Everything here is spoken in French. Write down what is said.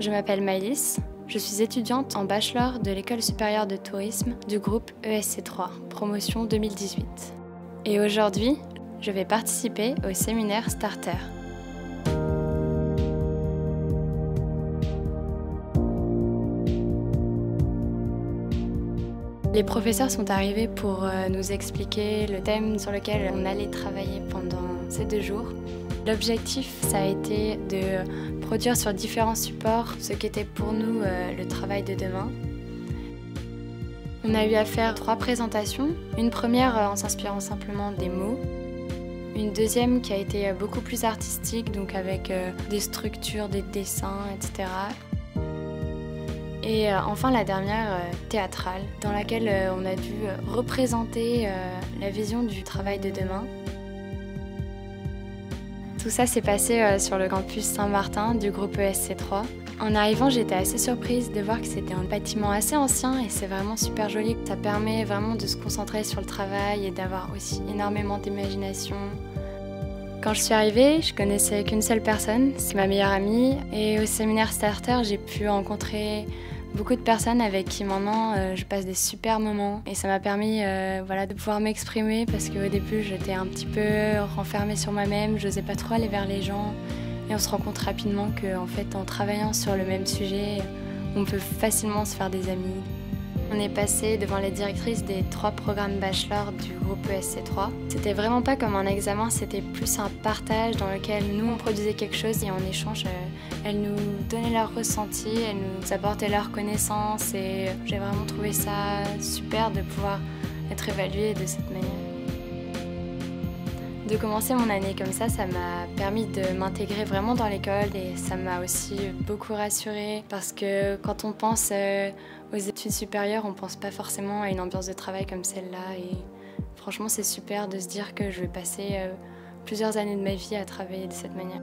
Je m'appelle Maïlis, je suis étudiante en bachelor de l'École supérieure de tourisme du groupe ESC3, promotion 2018. Et aujourd'hui, je vais participer au séminaire Starter. Les professeurs sont arrivés pour euh, nous expliquer le thème sur lequel on allait travailler pendant ces deux jours. L'objectif, ça a été de produire sur différents supports ce qu'était pour nous euh, le travail de demain. On a eu à faire trois présentations. Une première euh, en s'inspirant simplement des mots. Une deuxième qui a été beaucoup plus artistique, donc avec des structures, des dessins, etc. Et euh, enfin la dernière euh, théâtrale, dans laquelle euh, on a dû représenter la vision du travail de demain. Tout ça s'est passé sur le campus Saint-Martin du groupe ESC3. En arrivant, j'étais assez surprise de voir que c'était un bâtiment assez ancien et c'est vraiment super joli. Ça permet vraiment de se concentrer sur le travail et d'avoir aussi énormément d'imagination. Quand je suis arrivée, je connaissais qu'une seule personne, c'est ma meilleure amie. Et au séminaire Starter, j'ai pu rencontrer beaucoup de personnes avec qui maintenant euh, je passe des super moments. Et ça m'a permis euh, de pouvoir m'exprimer parce qu'au début j'étais un petit peu renfermée sur moi-même, je n'osais pas trop aller vers les gens. Et on se rend compte rapidement qu'en fait en travaillant sur le même sujet on peut facilement se faire des amis. On est passé devant les directrices des trois programmes bachelor du groupe ESC3. C'était vraiment pas comme un examen, c'était plus un partage dans lequel nous on produisait quelque chose et en échange euh, elles nous donnaient leur ressenti, elles nous apportaient leurs connaissances et j'ai vraiment trouvé ça super de pouvoir être évaluée de cette manière. De commencer mon année comme ça, ça m'a permis de m'intégrer vraiment dans l'école et ça m'a aussi beaucoup rassurée parce que quand on pense euh, aux études supérieures, on pense pas forcément à une ambiance de travail comme celle-là et franchement c'est super de se dire que je vais passer euh, plusieurs années de ma vie à travailler de cette manière.